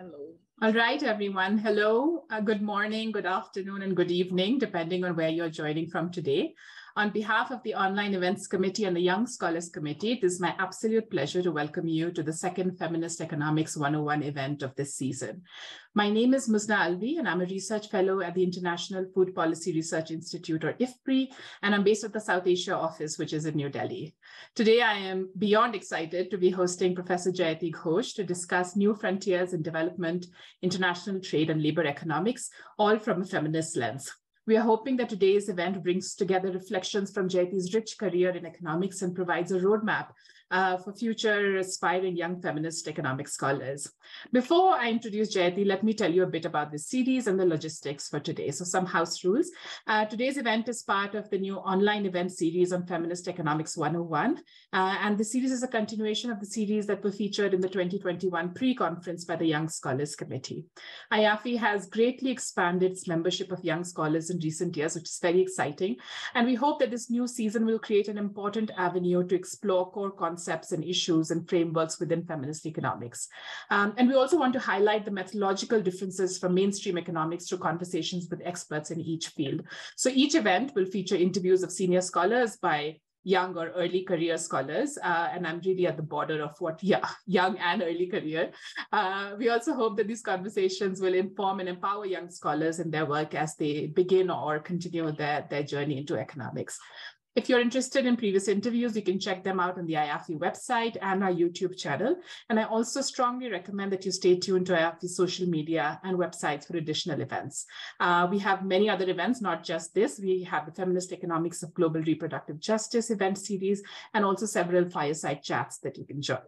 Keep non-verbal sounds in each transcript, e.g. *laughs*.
Hello. All right, everyone. Hello, uh, good morning, good afternoon, and good evening, depending on where you're joining from today. On behalf of the Online Events Committee and the Young Scholars Committee, it is my absolute pleasure to welcome you to the second Feminist Economics 101 event of this season. My name is Muzna Alvi, and I'm a research fellow at the International Food Policy Research Institute, or IFPRI, and I'm based at the South Asia office, which is in New Delhi. Today, I am beyond excited to be hosting Professor Jayati Ghosh to discuss new frontiers in development, international trade, and labor economics, all from a feminist lens. We are hoping that today's event brings together reflections from Jayati's rich career in economics and provides a roadmap uh, for future aspiring young feminist economic scholars. Before I introduce Jayati, let me tell you a bit about the series and the logistics for today. So some house rules. Uh, today's event is part of the new online event series on Feminist Economics 101. Uh, and the series is a continuation of the series that were featured in the 2021 pre-conference by the Young Scholars Committee. IAFFE has greatly expanded its membership of young scholars in recent years, which is very exciting. And we hope that this new season will create an important avenue to explore core concepts and issues and frameworks within feminist economics. Um, and we also want to highlight the methodological differences from mainstream economics through conversations with experts in each field. So each event will feature interviews of senior scholars by young or early career scholars, uh, and I'm really at the border of what *laughs* yeah, young and early career. Uh, we also hope that these conversations will inform and empower young scholars in their work as they begin or continue their, their journey into economics. If you're interested in previous interviews, you can check them out on the IAFFE website and our YouTube channel. And I also strongly recommend that you stay tuned to IAFFE's social media and websites for additional events. Uh, we have many other events, not just this. We have the Feminist Economics of Global Reproductive Justice event series, and also several fireside chats that you can join.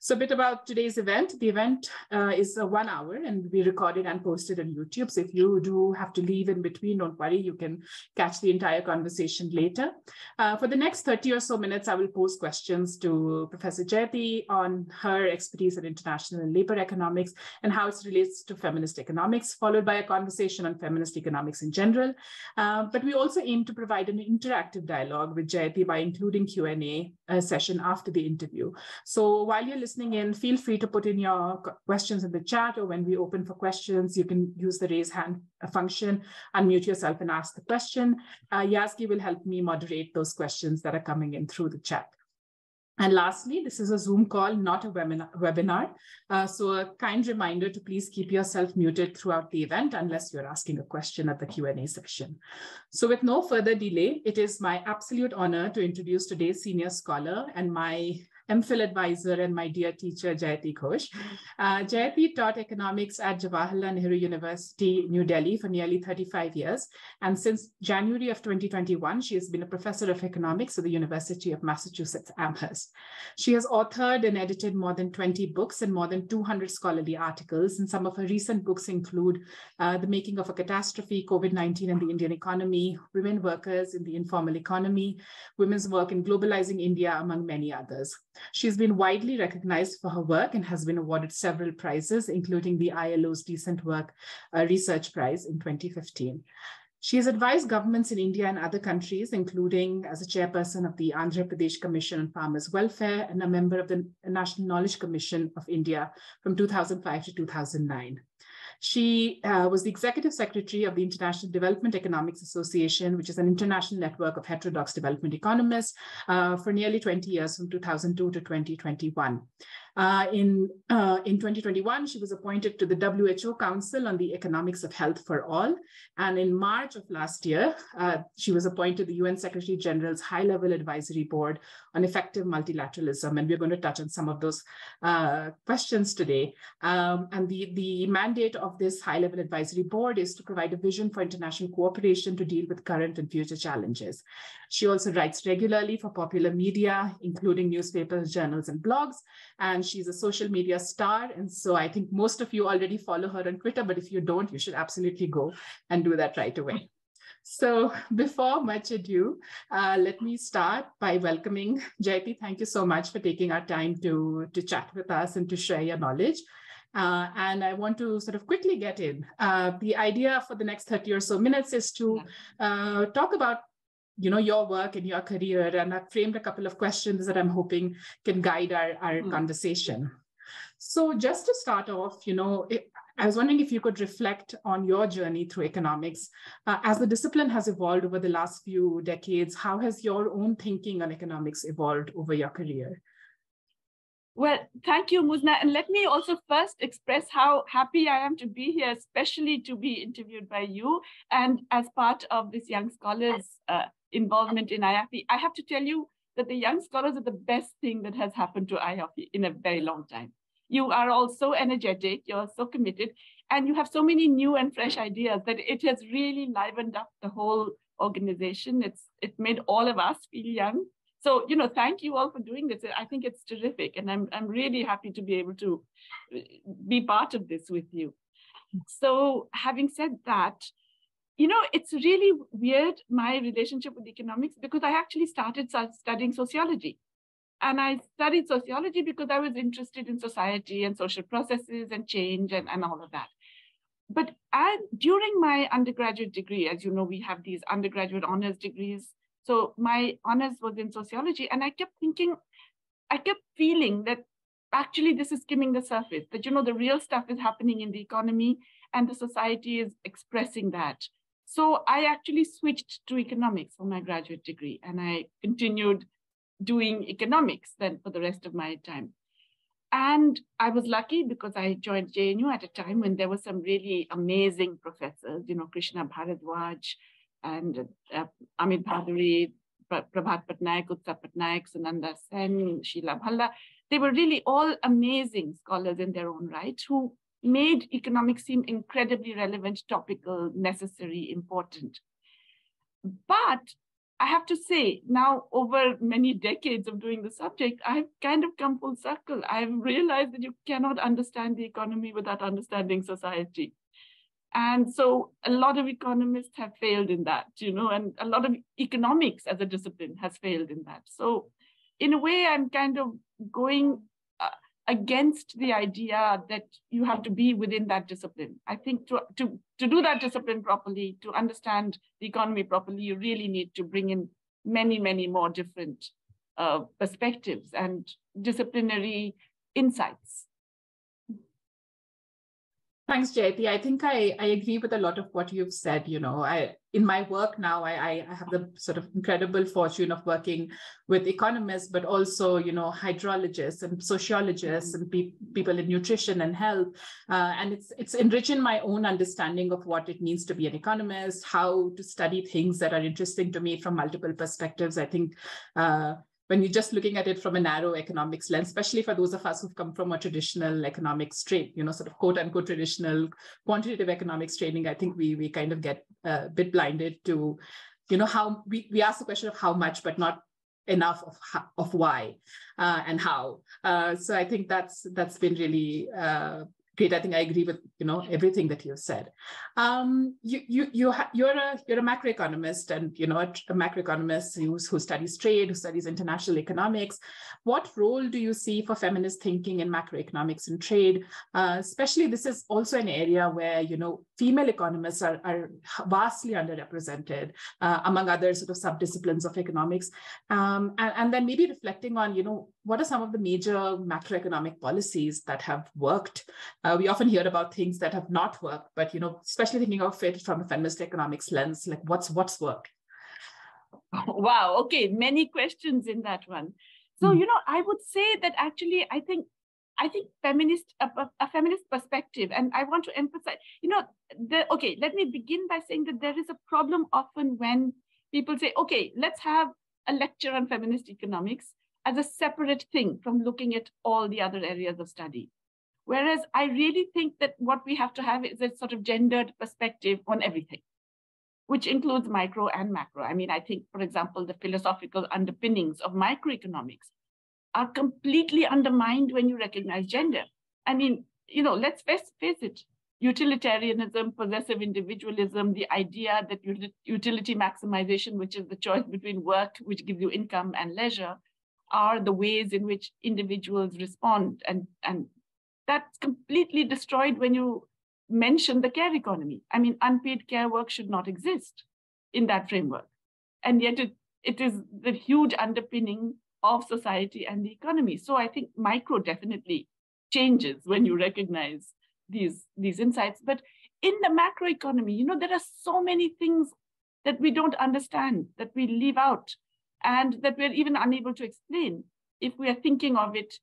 So a bit about today's event. The event uh, is a one hour and we recorded and posted on YouTube. So if you do have to leave in between, don't worry, you can catch the entire conversation later. Uh, for the next 30 or so minutes, I will pose questions to Professor Jayati on her expertise in international labor economics and how it relates to feminist economics, followed by a conversation on feminist economics in general. Uh, but we also aim to provide an interactive dialogue with Jayati by including Q&A uh, session after the interview. So while you you're listening in, feel free to put in your questions in the chat or when we open for questions, you can use the raise hand function, unmute yourself and ask the question. Uh, Yazgi will help me moderate those questions that are coming in through the chat. And lastly, this is a Zoom call, not a webinar. Uh, so a kind reminder to please keep yourself muted throughout the event unless you're asking a question at the Q&A section. So with no further delay, it is my absolute honor to introduce today's senior scholar and my MPhil advisor and my dear teacher, Jayati Ghosh. Uh, Jayati taught economics at Jawaharlal Nehru University, New Delhi for nearly 35 years. And since January of 2021, she has been a professor of economics at the University of Massachusetts Amherst. She has authored and edited more than 20 books and more than 200 scholarly articles. And some of her recent books include uh, The Making of a Catastrophe, COVID-19 and the Indian Economy, Women Workers in the Informal Economy, Women's Work in Globalizing India, among many others. She's been widely recognized for her work and has been awarded several prizes, including the ILO's Decent Work uh, Research Prize in 2015. She has advised governments in India and other countries, including as a chairperson of the Andhra Pradesh Commission on Farmers Welfare and a member of the National Knowledge Commission of India from 2005 to 2009. She uh, was the executive secretary of the International Development Economics Association, which is an international network of heterodox development economists uh, for nearly 20 years from 2002 to 2021. Uh, in, uh, in 2021, she was appointed to the WHO Council on the Economics of Health for All. And in March of last year, uh, she was appointed the UN Secretary General's High Level Advisory Board on Effective Multilateralism. And we're going to touch on some of those uh, questions today. Um, and the, the mandate of this High Level Advisory Board is to provide a vision for international cooperation to deal with current and future challenges. She also writes regularly for popular media, including newspapers, journals, and blogs. And she's a social media star. And so I think most of you already follow her on Twitter, but if you don't, you should absolutely go and do that right away. So before much ado, uh, let me start by welcoming Jayati. Thank you so much for taking our time to, to chat with us and to share your knowledge. Uh, and I want to sort of quickly get in. Uh, the idea for the next 30 or so minutes is to uh, talk about you know your work and your career and i've framed a couple of questions that i'm hoping can guide our, our mm. conversation So just to start off, you know, it, I was wondering if you could reflect on your journey through economics. Uh, as the discipline has evolved over the last few decades, how has your own thinking on economics evolved over your career? Well, thank you, Muzna. And let me also first express how happy I am to be here, especially to be interviewed by you and as part of this Young Scholars uh, involvement in IAFFE. I have to tell you that the Young Scholars are the best thing that has happened to IAFFE in a very long time. You are all so energetic, you're so committed, and you have so many new and fresh ideas that it has really livened up the whole organization. It's it made all of us feel young so you know thank you all for doing this. I think it's terrific and i'm, I'm really happy to be able to uh, be part of this with you. So having said that you know it's really weird my relationship with economics because i actually started studying sociology. And i studied sociology because i was interested in society and social processes and change and, and all of that. But I, during my undergraduate degree as you know we have these undergraduate honors degrees so my honors was in sociology, and I kept thinking, I kept feeling that actually this is skimming the surface, that you know the real stuff is happening in the economy and the society is expressing that. So I actually switched to economics for my graduate degree, and I continued doing economics then for the rest of my time. And I was lucky because I joined JNU at a time when there were some really amazing professors, you know, Krishna Bharadwaj, and uh, Amit Bhaduri, Prabhat Patnaik, Utsa Patnaik, Sunanda Sen, Sheila Bhalla. They were really all amazing scholars in their own right who made economics seem incredibly relevant, topical, necessary, important. But I have to say, now over many decades of doing the subject, I've kind of come full circle. I've realized that you cannot understand the economy without understanding society. And so a lot of economists have failed in that, you know, and a lot of economics as a discipline has failed in that. So in a way, I'm kind of going uh, against the idea that you have to be within that discipline. I think to, to, to do that discipline properly, to understand the economy properly, you really need to bring in many, many more different uh, perspectives and disciplinary insights. Thanks, Jayati. I think I, I agree with a lot of what you've said. You know, I in my work now, I, I have the sort of incredible fortune of working with economists, but also, you know, hydrologists and sociologists and pe- people in nutrition and health. Uh, and it's it's enriching my own understanding of what it means to be an economist, how to study things that are interesting to me from multiple perspectives. I think uh, when you're just looking at it from a narrow economics lens, especially for those of us who've come from a traditional economics trade, you know, sort of quote unquote traditional quantitative economics training, I think we we kind of get a bit blinded to, you know, how we, we ask the question of how much, but not enough of how, of why uh, and how. Uh, so I think that's that's been really uh, great. I think I agree with you know everything that you said. Um, you you you ha- you're a you're a macroeconomist, and you know a, a macroeconomist who, who studies trade, who studies international economics. What role do you see for feminist thinking in macroeconomics and trade? Uh, especially, this is also an area where you know female economists are, are vastly underrepresented uh, among other sort of subdisciplines of economics, um, and, and then maybe reflecting on you know what are some of the major macroeconomic policies that have worked uh, we often hear about things that have not worked, but you know, especially thinking of it from a feminist economics lens, like what's what's worked. *laughs* Wow. Okay, many questions in that one. So mm. you know, I would say that actually, I think I think feminist a, a, feminist perspective, and I want to emphasize, you know, the, okay, let me begin by saying that there is a problem often when people say, okay, let's have a lecture on feminist economics as a separate thing from looking at all the other areas of study. Whereas I really think that what we have to have is a sort of gendered perspective on everything, which includes micro and macro. I mean, I think, for example, the philosophical underpinnings of microeconomics are completely undermined when you recognize gender. I mean, you know, let's face, face it utilitarianism, possessive individualism, the idea that utility maximization, which is the choice between work, which gives you income, and leisure, are the ways in which individuals respond and, and that's completely destroyed when you mention the care economy. I mean, unpaid care work should not exist in that framework. And yet it, it is the huge underpinning of society and the economy. So I think micro definitely changes when you recognize these, these insights. But in the macro economy, you know, there are so many things that we don't understand, that we leave out, and that we're even unable to explain if we are thinking of it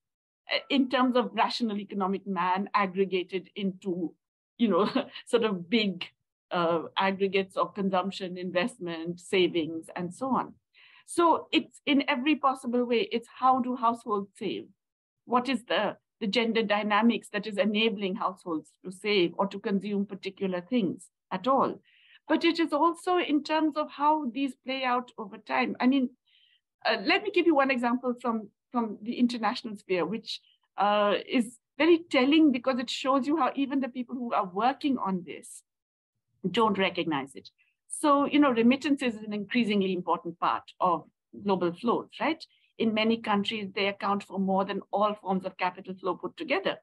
uh, in terms of rational economic man aggregated into, you know, *laughs* sort of big uh, aggregates of consumption, investment, savings, and so on. So it's in every possible way. It's how do households save? What is the, the gender dynamics that is enabling households to save or to consume particular things at all? But it is also in terms of how these play out over time. I mean, uh, let me give you one example from, from the international sphere, which uh, is very telling because it shows you how even the people who are working on this don't recognize it. So, you know, remittances is an increasingly important part of global flows, right? In many countries, they account for more than all forms of capital flow put together.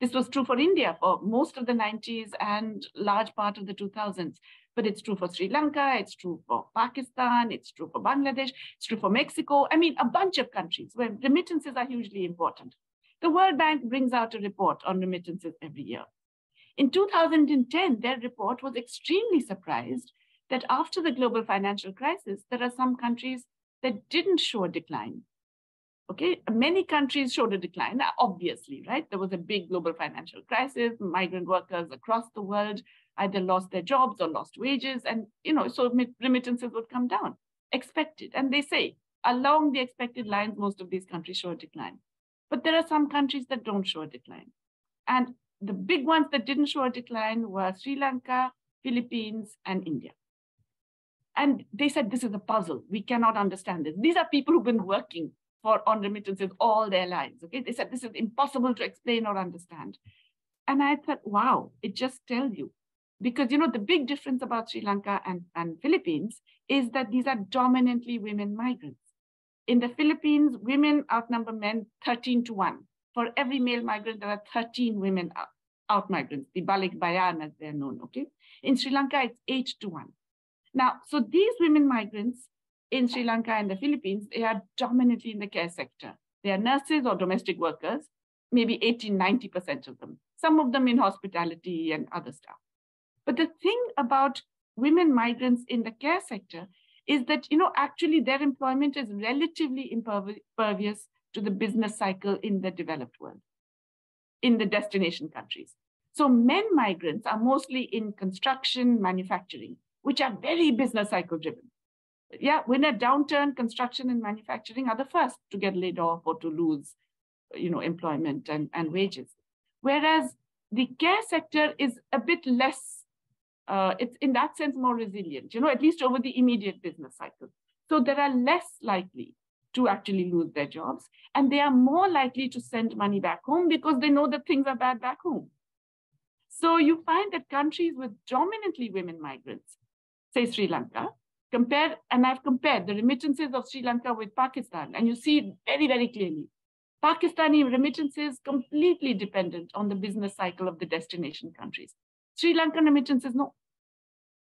This was true for India for most of the 90s and large part of the 2000s. But it's true for Sri Lanka, it's true for Pakistan, it's true for Bangladesh, it's true for Mexico. I mean, a bunch of countries where remittances are hugely important. The World Bank brings out a report on remittances every year. In 2010, their report was extremely surprised that after the global financial crisis, there are some countries that didn't show a decline. Okay, many countries showed a decline, obviously, right? There was a big global financial crisis. Migrant workers across the world either lost their jobs or lost wages, and you know, so remittances would come down, expected. And they say along the expected lines, most of these countries show a decline. But there are some countries that don't show a decline. And the big ones that didn't show a decline were Sri Lanka, Philippines, and India. And they said, this is a puzzle. We cannot understand this. These are people who've been working for on remittances all their lives. Okay. They said this is impossible to explain or understand. And I thought, wow, it just tells you. Because you know, the big difference about Sri Lanka and, and Philippines is that these are dominantly women migrants. In the Philippines, women outnumber men 13 to 1. For every male migrant, there are 13 women out, out migrants, the Balik Bayan as they're known. Okay. In Sri Lanka, it's 8 to 1. Now, so these women migrants in Sri Lanka and the Philippines, they are dominantly in the care sector. They are nurses or domestic workers, maybe 18, 90% of them, some of them in hospitality and other stuff. But the thing about women migrants in the care sector is that, you know, actually their employment is relatively impervious to the business cycle in the developed world, in the destination countries. So men migrants are mostly in construction, manufacturing which are very business cycle driven. Yeah, when a downturn, construction and manufacturing are the first to get laid off or to lose, you know, employment and, and wages. Whereas the care sector is a bit less, uh, it's in that sense more resilient, you know, at least over the immediate business cycle. So there are less likely to actually lose their jobs and they are more likely to send money back home because they know that things are bad back home. So you find that countries with dominantly women migrants say Sri Lanka, compare, and I've compared the remittances of Sri Lanka with Pakistan, and you see very, very clearly. Pakistani remittances completely dependent on the business cycle of the destination countries. Sri Lankan remittances, no.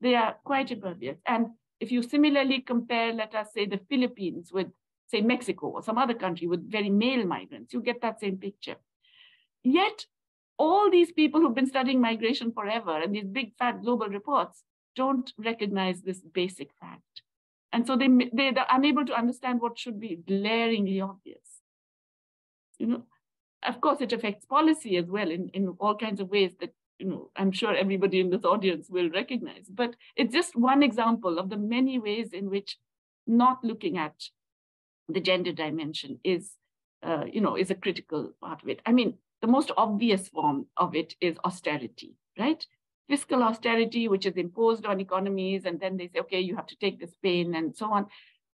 They are quite impervious. And if you similarly compare, let us say, the Philippines with, say, Mexico or some other country with very male migrants, you get that same picture. Yet, all these people who've been studying migration forever and these big fat global reports don't recognize this basic fact. And so they, they, they're unable to understand what should be glaringly obvious. You know, of course, it affects policy as well in, in all kinds of ways that, you know, I'm sure everybody in this audience will recognize. But it's just one example of the many ways in which not looking at the gender dimension is, uh, you know, is a critical part of it. I mean, the most obvious form of it is austerity, right? fiscal austerity, which is imposed on economies, and then they say, okay, you have to take this pain and so on.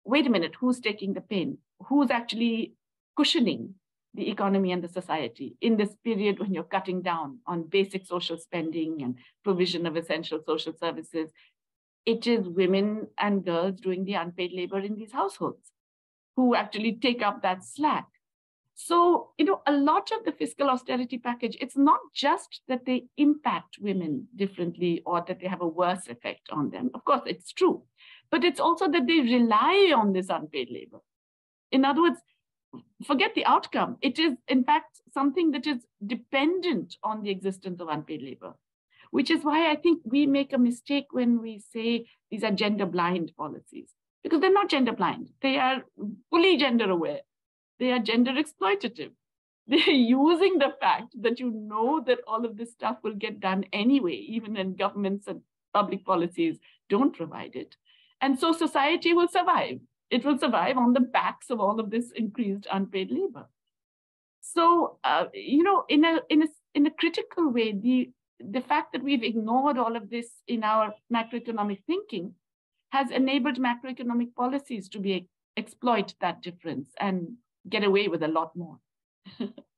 Wait a minute, who's taking the pain? Who's actually cushioning the economy and the society in this period when you're cutting down on basic social spending and provision of essential social services? It is women and girls doing the unpaid labor in these households who actually take up that slack. So, you know, a lot of the fiscal austerity package, it's not just that they impact women differently or that they have a worse effect on them. Of course, it's true. But it's also that they rely on this unpaid labor. In other words, forget the outcome. It is, in fact, something that is dependent on the existence of unpaid labor, which is why I think we make a mistake when we say these are gender blind policies, because they're not gender blind. They are fully gender aware, they are gender exploitative. *laughs* They're using the fact that you know that all of this stuff will get done anyway, even when governments and public policies don't provide it. And so society will survive it will survive on the backs of all of this increased unpaid labor. So, uh, you know, in a, in, a, in a critical way, the, the fact that we've ignored all of this in our macroeconomic thinking has enabled macroeconomic policies to be exploit that difference and get away with a lot more. *laughs*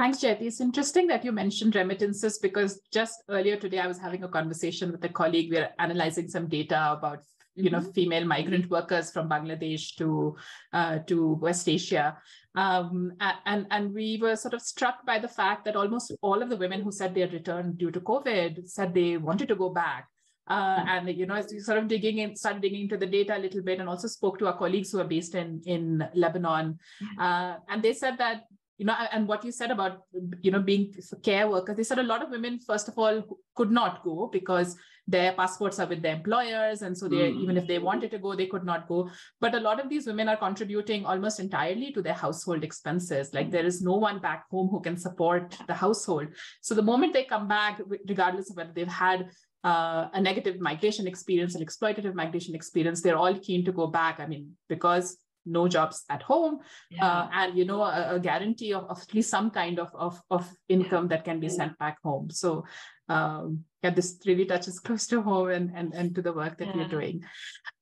Thanks, Jayati. It's interesting that you mentioned remittances because just earlier today I was having a conversation with a colleague. We are analyzing some data about you know mm-hmm. female migrant workers from Bangladesh to uh, to West Asia, um, and and we were sort of struck by the fact that almost all of the women who said they had returned due to COVID said they wanted to go back. Uh, mm-hmm. and you know, as we sort of digging in, started digging into the data a little bit, and also spoke to our colleagues who are based in in Lebanon, mm-hmm. uh, and they said that you know, and what you said about, you know, being care workers, they said a lot of women, first of all, could not go because their passports are with their employers. And so they, mm. even if they wanted to go, they could not go. But a lot of these women are contributing almost entirely to their household expenses. Like there is no one back home who can support the household. So the moment they come back, regardless of whether they've had uh, a negative migration experience, an exploitative migration experience, they're all keen to go back. I mean, because no jobs at home yeah. uh, and you know a, a guarantee of, of, at least some kind of, of, of income that can be sent back home so um, yeah this really touches *laughs* close to home and, and, and to the work that yeah. we're doing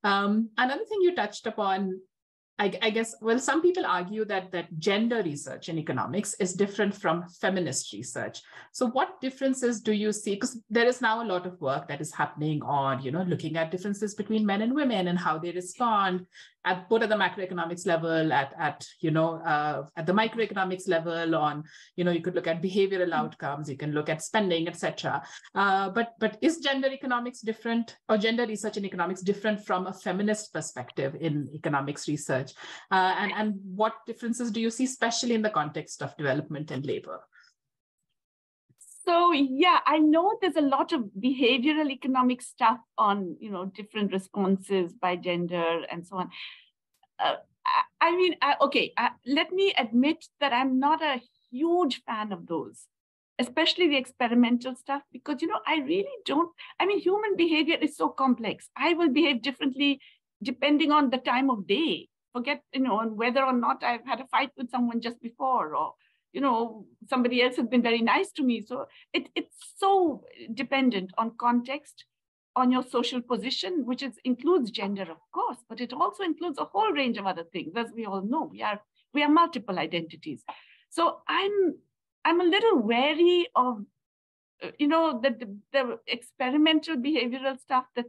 um, another thing you touched upon I, I, guess, well, some people argue that that gender research in economics is different from feminist research. So what differences do you see? Because there is now a lot of work that is happening on, you know, looking at differences between men and women and how they respond at both at the macroeconomics level, at, at you know, uh, at the microeconomics level on, you know, you could look at behavioral hmm. outcomes, you can look at spending, etc. Uh, but, but is gender economics different or gender research in economics different from a feminist perspective in economics research? Uh, and, and what differences do you see, especially in the context of development and labor? So yeah, I know there's a lot of behavioral economic stuff on you know different responses by gender and so on. Uh, I, I mean, uh, okay, uh, let me admit that I'm not a huge fan of those, especially the experimental stuff, because you know I really don't. I mean, human behavior is so complex. I will behave differently depending on the time of day forget, you know, and whether or not I've had a fight with someone just before or, you know, somebody else has been very nice to me. So it, it's so dependent on context, on your social position, which is, includes gender, of course, but it also includes a whole range of other things. As we all know, we are we are multiple identities. So I'm I'm a little wary of, uh, you know, the, the, the experimental behavioral stuff that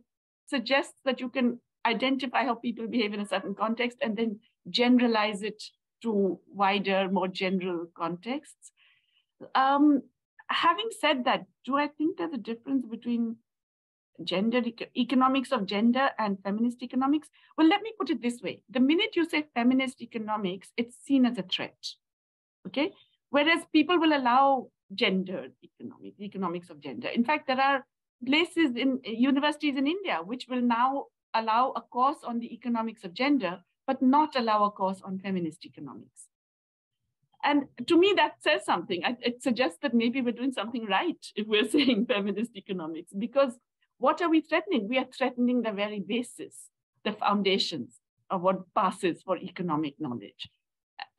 suggests that you can identify how people behave in a certain context and then generalize it to wider, more general contexts. Um, having said that, do I think there's a difference between gender economics of gender and feminist economics? Well, let me put it this way. The minute you say feminist economics, it's seen as a threat. Okay. Whereas people will allow gender economics, economics of gender. In fact, there are places in universities in India which will now allow a course on the economics of gender, but not allow a course on feminist economics. And to me, that says something. It suggests that maybe we're doing something right if we're *laughs* saying feminist economics, because what are we threatening? We are threatening the very basis, the foundations of what passes for economic knowledge.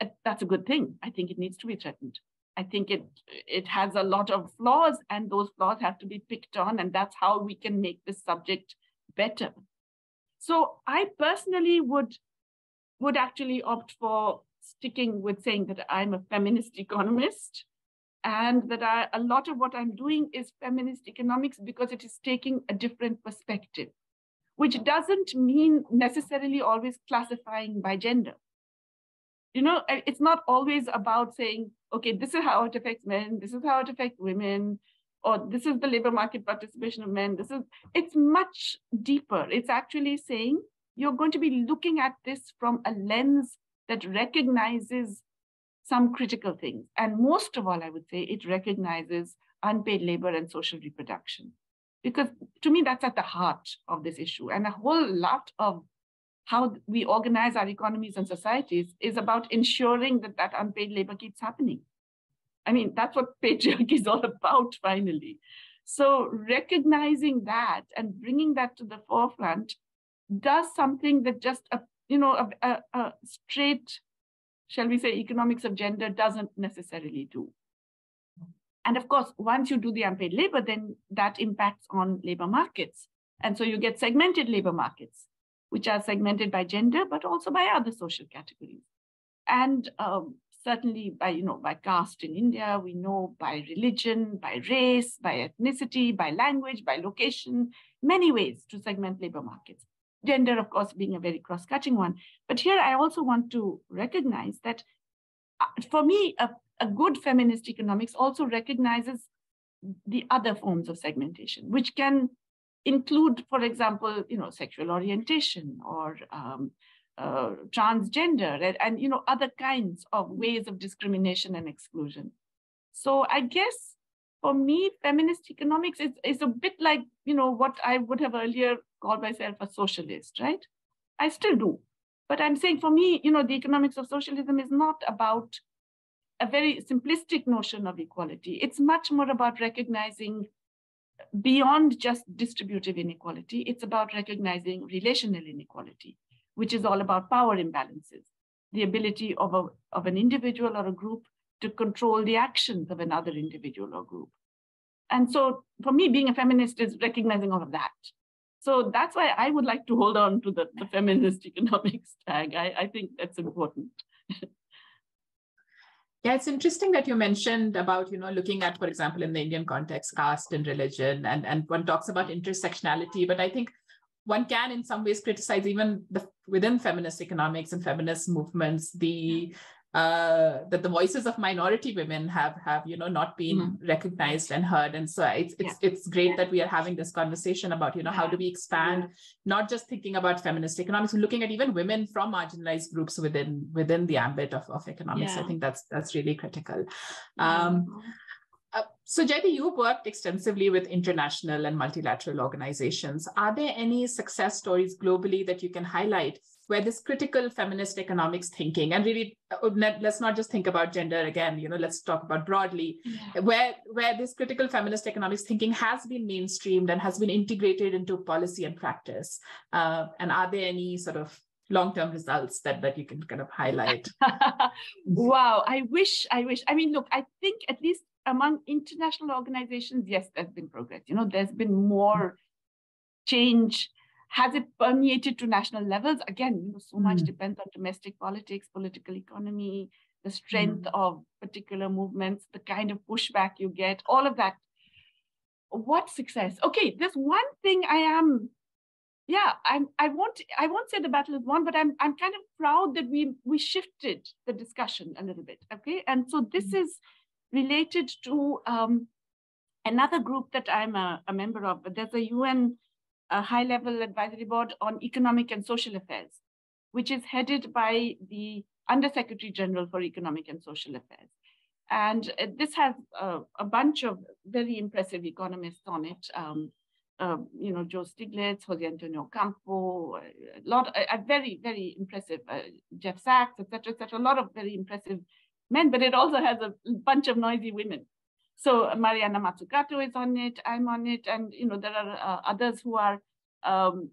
Uh, that's a good thing. I think it needs to be threatened. I think it it has a lot of flaws, and those flaws have to be picked on, and that's how we can make this subject better. So I personally would would actually opt for sticking with saying that I'm a feminist *laughs* economist and that I, a lot of what I'm doing is feminist economics because it is taking a different perspective, which doesn't mean necessarily always classifying by gender. You know, it's not always about saying, okay, this is how it affects men, this is how it affects women, or this is the labor market participation of men this is it's much deeper it's actually saying you're going to be looking at this from a lens that recognizes some critical things. And most of all, I would say it recognizes unpaid labor and social reproduction. Because to me, that's at the heart of this issue. And a whole lot of how we organize our economies and societies is about ensuring that that unpaid labor keeps happening. I mean, that's what patriarchy is all about, finally. So recognizing that and bringing that to the forefront does something that just a you know a, a, a straight, shall we say, economics of gender doesn't necessarily do. And of course, once you do the unpaid labor, then that impacts on labor markets. And so you get segmented labor markets, which are segmented by gender, but also by other social categories. And um, certainly by, you know, by caste in India, we know by religion, by race, by ethnicity, by language, by location, many ways to segment labor markets. Gender, of course, being a very cross-cutting one. But here I also want to recognize that uh, for me, a, a good feminist economics also recognizes the other forms of segmentation, which can include, for example, you know, sexual orientation or um, uh, transgender and, and, you know, other kinds of ways of discrimination and exclusion. So I guess for me, feminist economics is, is a bit like, you know, what I would have earlier called myself a socialist, right? I still do. But I'm saying for me, you know, the economics of socialism is not about a very simplistic notion of equality. It's much more about recognizing beyond just distributive inequality, it's about recognizing relational inequality, which is all about power imbalances, the ability of, a, of an individual or a group to control the actions of another individual or group. And so for me, being a feminist is recognizing all of that. So that's why I would like to hold on to the, the feminist economics tag. I, I think that's important. *laughs* Yeah, it's interesting that you mentioned about, you know, looking at, for example, in the Indian context, caste and religion, and, and one talks about intersectionality. But I think one can, in some ways, criticize even the, within feminist economics and feminist movements, the uh, that the voices of minority women have have you know not been mm-hmm. recognized and heard and so it's it's yeah. it's great that we are having this conversation about you know how do we expand not just thinking about feminist economics looking at even women from marginalized groups within within the ambit of, of economics yeah. i think that's that's really critical um, so, Jayati, you've worked extensively with international and multilateral organizations. Are there any success stories globally that you can highlight where this critical feminist economics thinking and really uh, let's not just think about gender again you know let's talk about broadly yeah. where where this critical feminist economics thinking has been mainstreamed and has been integrated into policy and practice uh, and are there any sort of long-term results that that you can kind of highlight *laughs* wow i wish i wish i mean look i think at least among international organizations yes there's been progress you know there's been more change has it permeated to national levels? Again, you know, so mm. much hmm. depends on domestic politics, political economy, the strength mm. of particular movements, the kind of pushback you get, all of that. What success? Okay, there's one thing I am, yeah, I'm I won't I won't say the battle is won, but I'm I'm kind of proud that we we shifted the discussion a little bit. Okay. And so this mm. is related to um, another group that I'm a, a member of, there's a UN a high level advisory board on economic and social affairs, which is headed by the Undersecretary General for Economic and Social Affairs. And uh, this has uh, a bunch of very impressive economists on it. Um, uh, you know, Joe Stiglitz, Jose Antonio Ocampo, a lot, a, a very, very impressive, uh, Jeff Sachs, etc., etc. a lot of very impressive men, but it also has a bunch of noisy women. So Mariana Mazzucato is on it, I'm on it, and you know there are uh, others who are um,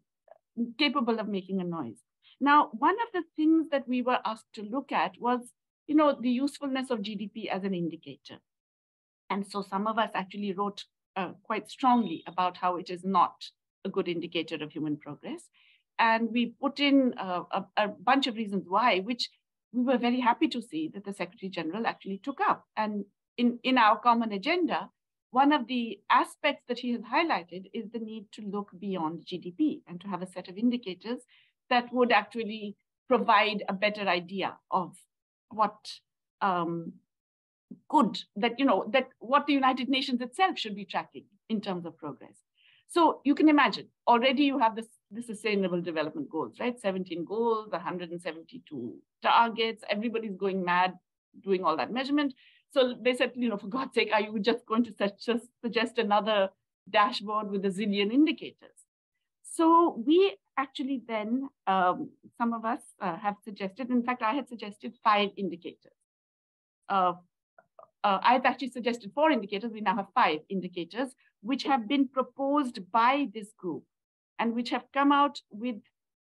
capable of making a noise. Now, one of the things that we were asked to look at was, you know, the usefulness of GDP as an indicator. And so some of us actually wrote uh, quite strongly about how it is not a good indicator of human progress. And we put in uh, a, a bunch of reasons why, which we were very happy to see that the Secretary General actually took up. And in, in our common agenda, one of the aspects that he has highlighted is the need to look beyond GDP and to have a set of indicators that would actually provide a better idea of what um, good that you know that what the United Nations itself should be tracking in terms of progress. So you can imagine already you have this the Sustainable Development Goals, right? 17 goals, 172 targets. Everybody's going mad doing all that measurement. So they said, you know, for God's sake, are you just going to just suggest another dashboard with a zillion indicators? So we actually then, um, some of us uh, have suggested, in fact, I had suggested five indicators. Uh, uh, I've actually suggested four indicators. We now have five indicators, which have been proposed by this group and which have come out with,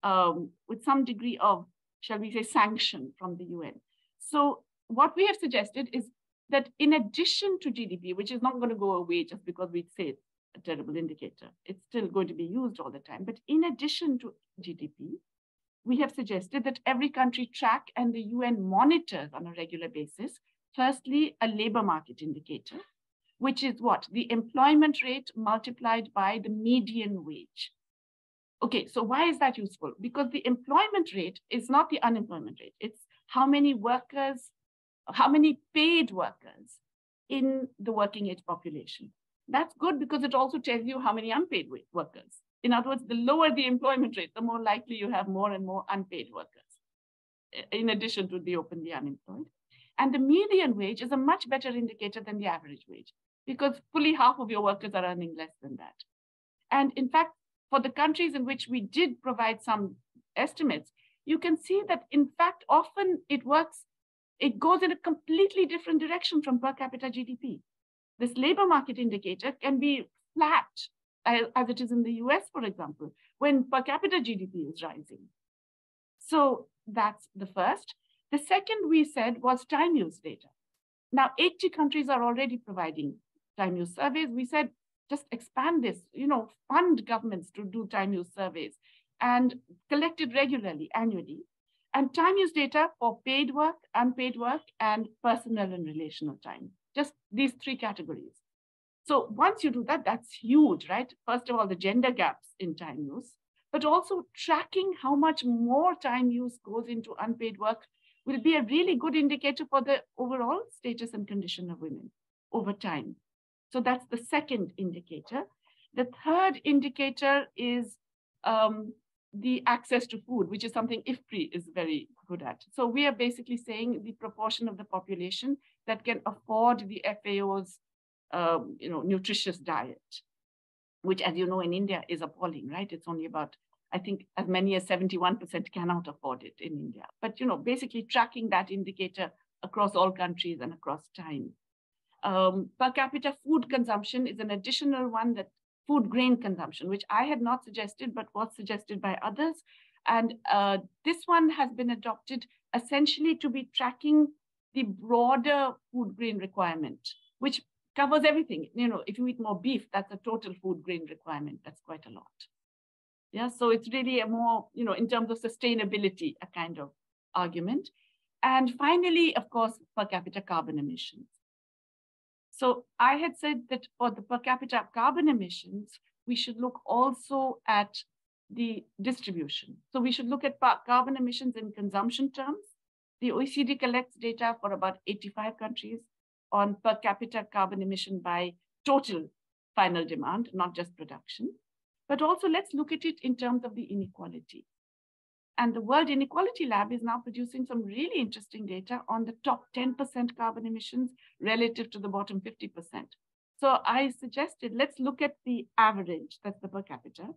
um, with some degree of, shall we say, sanction from the UN. So what we have suggested is that in addition to GDP, which is not going to go away just because we say it's a terrible indicator, it's still going to be used all the time. But in addition to GDP, we have suggested that every country track and the UN monitors on a regular basis, firstly, a labor market indicator, which is what? The employment rate multiplied by the median wage. Okay, so why is that useful? Because the employment rate is not the unemployment rate. It's how many workers, how many paid workers in the working age population. That's good because it also tells you how many unpaid workers. In other words, the lower the employment rate, the more likely you have more and more unpaid workers, in addition to the openly unemployed. And the median wage is a much better indicator than the average wage because fully half of your workers are earning less than that. And in fact, for the countries in which we did provide some estimates, you can see that in fact, often it works, it goes in a completely different direction from per capita GDP. This labor market indicator can be flat, as it is in the US, for example, when per capita GDP is rising. So that's the first. The second we said was time use data. Now, 80 countries are already providing time use surveys. We said just expand this, you know, fund governments to do time use surveys and collect it regularly, annually. And time use data for paid work, unpaid work, and personal and relational time. Just these three categories. So once you do that, that's huge, right? First of all, the gender gaps in time use, but also tracking how much more time use goes into unpaid work will be a really good indicator for the overall status and condition of women over time. So that's the second indicator. The third indicator is um, the access to food, which is something IFPRI is very good at. So we are basically saying the proportion of the population that can afford the FAO's um, you know, nutritious diet, which as you know in India is appalling, right? It's only about, I think as many as 71% cannot afford it in India. But you know, basically tracking that indicator across all countries and across time. Um, per capita food consumption is an additional one that food grain consumption, which I had not suggested, but was suggested by others. And uh, this one has been adopted essentially to be tracking the broader food grain requirement, which covers everything. You know, if you eat more beef, that's a total food grain requirement. That's quite a lot. Yeah, so it's really a more, you know, in terms of sustainability, a kind of argument. And finally, of course, per capita carbon emissions. So I had said that for the per capita carbon emissions, we should look also at the distribution. So we should look at carbon emissions in consumption terms. The OECD collects data for about 85 countries on per capita carbon emission by total final demand, not just production. But also let's look at it in terms of the inequality. And the World Inequality Lab is now producing some really interesting data on the top 10% carbon emissions relative to the bottom 50%. So I suggested let's look at the average, that's the per capita,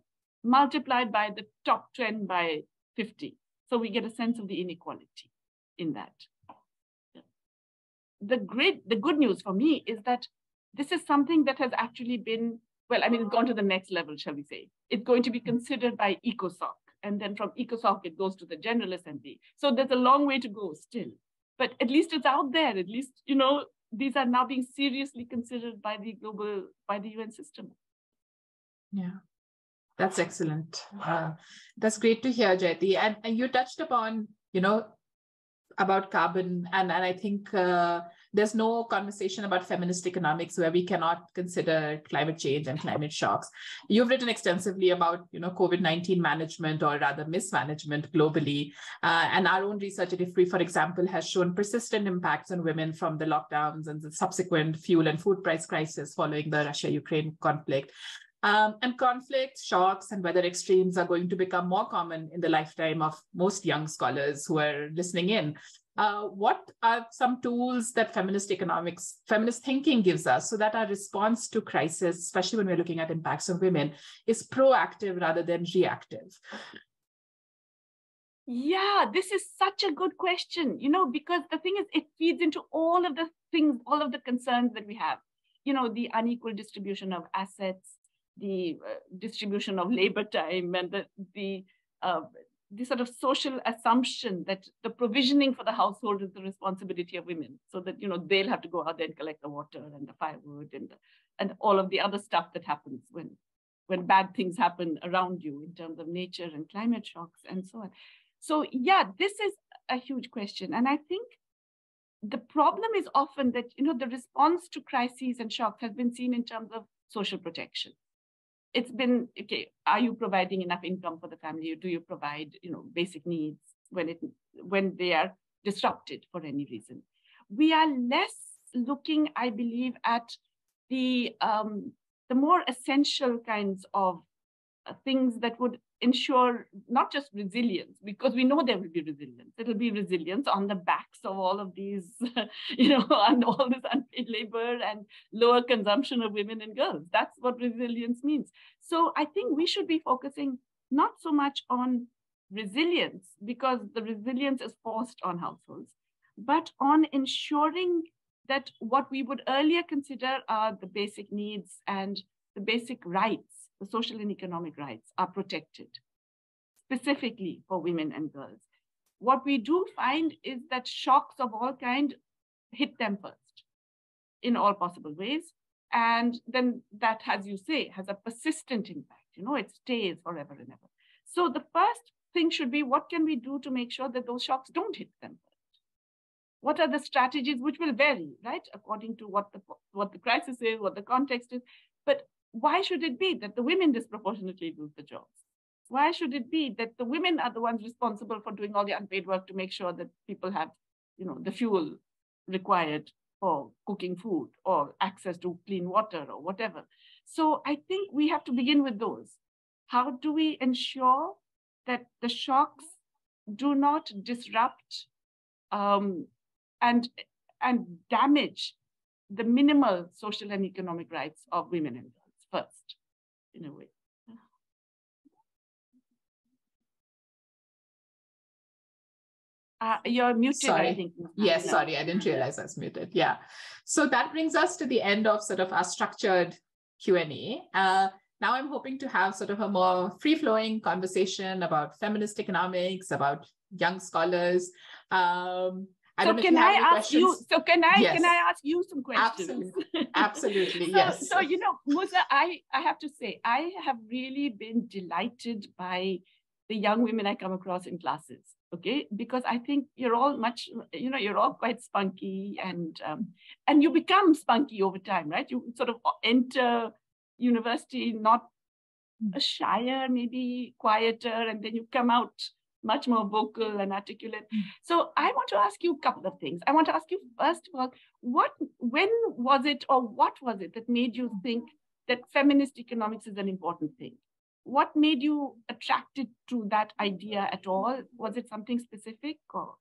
multiplied by the top 10 by 50. So we get a sense of the inequality in that. The the good news for me is that this is something that has actually been, well, I mean, it's gone to the next level, shall we say. It's going to be considered by ECOSOC, and then from ECOSOC, it goes to the General Assembly. So there's a long way to go still. But at least it's out there. At least, you know, these are now being seriously considered by the global, by the UN system. Yeah. That's excellent. Uh, that's great to hear, Jayati. And, and you touched upon, you know, about carbon, and, and I think uh, there's no conversation about feminist economics where we cannot consider climate change and climate shocks. You've written extensively about, you know, COVID-19 management or rather mismanagement globally. Uh, and our own research at IFPRI, for example, has shown persistent impacts on women from the lockdowns and the subsequent fuel and food price crisis following the Russia-Ukraine conflict. Um, and conflicts, shocks, and weather extremes are going to become more common in the lifetime of most young scholars who are listening in. Uh, what are some tools that feminist economics, feminist thinking gives us so that our response to crisis, especially when we're looking at impacts on women, is proactive rather than reactive? Yeah, this is such a good question, you know, because the thing is, it feeds into all of the things, all of the concerns that we have. You know, the unequal distribution of assets, the uh, distribution of *laughs* labor time, and the the uh, the sort of social assumption that the provisioning for the household is the responsibility of women, so that you know they'll have to go out there and collect the water and the firewood and the, and all of the other stuff that happens when when bad things happen around you in terms of nature and climate shocks and so on. So, yeah, this is a huge question. And I think the problem is often that, you know, the response to crises and shocks has been seen in terms of social protection. It's been, okay, are you providing enough income for the family? Do you provide, you know, basic needs when it when they are disrupted for any reason? We are less looking, I believe, at the um, the more essential kinds of uh, things that would ensure not just resilience, because we know there will be resilience. It'll be resilience on the backs of all of these, *laughs* you know, and all this unpaid labor and lower consumption of women and girls. That's what resilience means. So I think we should be focusing not so much on resilience, because the resilience is forced on households, but on ensuring that what we would earlier consider are the basic needs and the basic rights the social and economic rights are protected, specifically for women and girls. What we do find is that shocks of all kind hit them first in all possible ways. And then that, as you say, has a persistent impact. You know, it stays forever and ever. So the first thing should be what can we do to make sure that those shocks don't hit them first? What are the strategies which will vary, right, according to what the what the crisis is, what the context is. Why should it be that the women disproportionately lose the jobs? Why should it be that the women are the ones responsible for doing all the unpaid work to make sure that people have, you know, the fuel required for cooking food or access to clean water or whatever? So I think we have to begin with those. How do we ensure that the shocks do not disrupt um, and and damage the minimal social and economic rights of women and? First, in a way. Uh, you're muted, sorry. I think. Yes, no. sorry, I didn't realize I was muted. Yeah. So that brings us to the end of sort of our structured Q&A. Uh, now I'm hoping to have sort of a more free-flowing conversation about feminist economics, about young scholars. Um, I so can I ask questions. you? So can I yes. can I ask you some questions? Absolutely, *laughs* Absolutely. so, yes. So you know, Muzna, I I have to say I have really been delighted by the young women I come across in classes. Okay, because I think you're all much you know you're all quite spunky and um, and you become spunky over time, right? You sort of enter university not a shyer, maybe quieter, and then you come out much more vocal and articulate. Mm. So I want to ask you a couple of things. I want to ask you first of all, what when was it or what was it that made you think that feminist economics is an important thing? What made you attracted to that idea at all? Was it something specific or?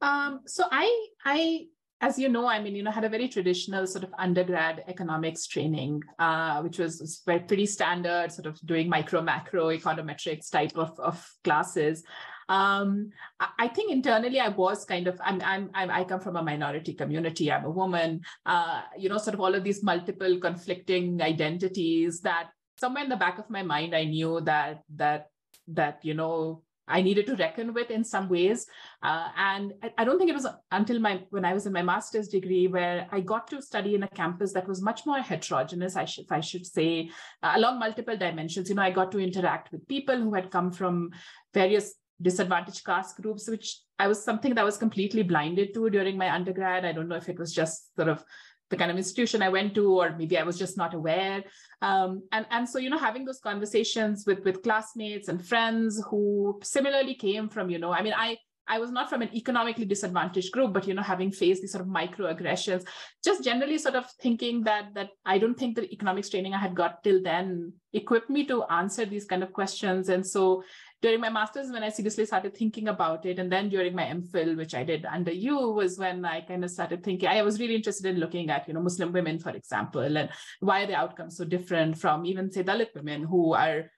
Um, so I I as you know, I mean, you know, had a very traditional sort of undergrad economics training, uh, which was, pretty standard, sort of doing micro, macro, econometrics type of, of classes. Um, I think internally I was kind of I'm, I'm, I'm i come from a minority community. I'm a woman. Uh, you know, sort of all of these multiple conflicting identities that somewhere in the back of my mind I knew that that that you know I needed to reckon with in some ways. Uh, and I, I, don't think it was until my when I was in my master's degree where I got to study in a campus that was much more heterogeneous, I should, I should say, uh, along multiple dimensions. You know, I got to interact with people who had come from various disadvantaged caste groups, which I was something that I was completely blinded to during my undergrad. I don't know if it was just sort of the kind of institution I went to, or maybe I was just not aware. Um, and, and so, you know, having those conversations with, with classmates and friends who similarly came from, you know, I mean, I, I was not from an economically disadvantaged group, but you know, having faced these sort of microaggressions, just generally sort of thinking that that I don't think the economics training I had got till then equipped me to answer these kind of questions. And so during my master's, when I seriously started thinking about it, and then during my MPhil, which I did under you, was when I kind of started thinking. I was really interested in looking at, you know, Muslim women, for example, and why are the outcomes so different from even say Dalit women who are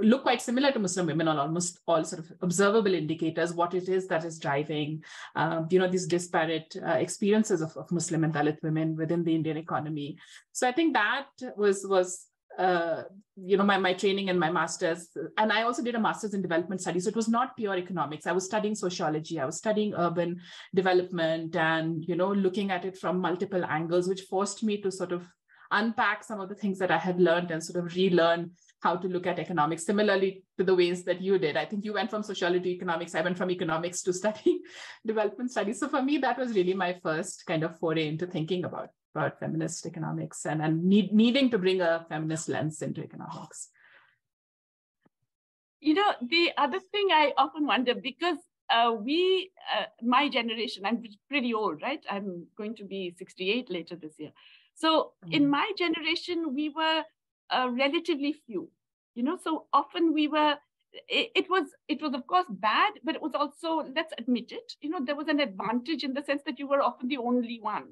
look quite similar to Muslim women on almost all sort of observable indicators, what it is that is driving, uh, you know, these disparate uh, experiences of, of Muslim and Dalit women within the Indian economy. So I think that was was uh, you know my, my training and my master's and i also did a master's in development studies. So it was not pure economics. I was studying sociology. I was studying urban development and you know looking at it from multiple angles which forced me to sort of unpack some of the things that i had learned and sort of relearn how to look at economics similarly to the ways that you did. I think you went from sociology to economics. I went from economics to studying *laughs* development studies. So for me that was really my first kind of foray into thinking about about feminist economics and, and need, needing to bring a feminist lens into economics. You know the other thing i often wonder because uh, we uh, my generation i'm pretty old right? I'm going to be 68 later this year. So mm-hmm. in my generation we were uh, relatively few you know? So often we were it, it, was it was of course bad but it was also let's admit it you know there was an advantage in the sense that you were often the only one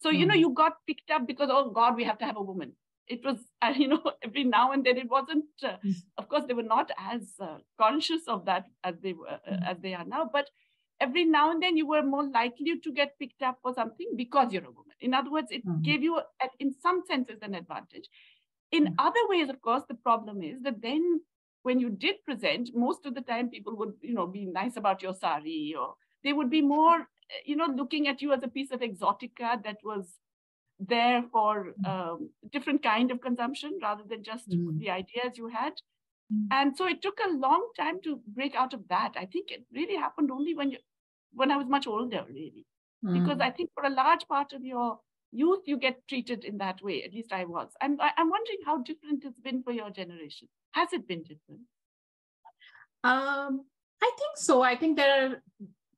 so mm. you know hmm. you got picked up because oh god we have to have a woman it was *laughs* you know every now and then it wasn't uh, mm. of course they were not as uh, conscious of that as they were mm. as they are now but every now and then you were more likely to get picked up for something because you're a woman in other words it hmm. gave you in some senses an advantage in mm. other ways, of course, the problem is that then when you did present, most of the time people would, you know, be nice about your sari or they would be more, you know, looking at you as a piece of exotica that was there for mm. um, different kind of consumption rather than just mm. the ideas you had. Mm. And so it took a long time to break out of that. I think it really happened only when you, when I was much older, really, because mm. I think for a large part of your youth you get treated in that way at least i was and I, i'm wondering how different it's been for your generation has it been different um i think so i think there are